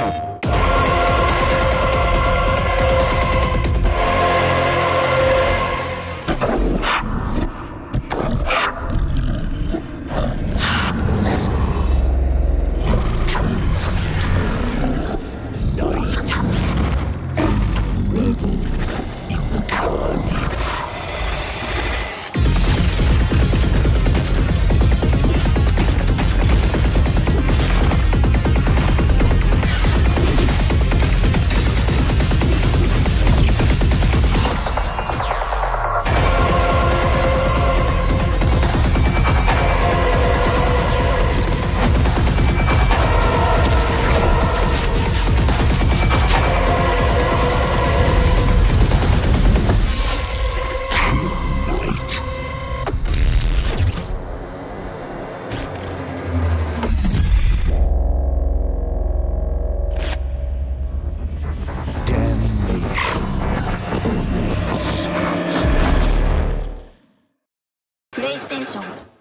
Oh. プレイステーション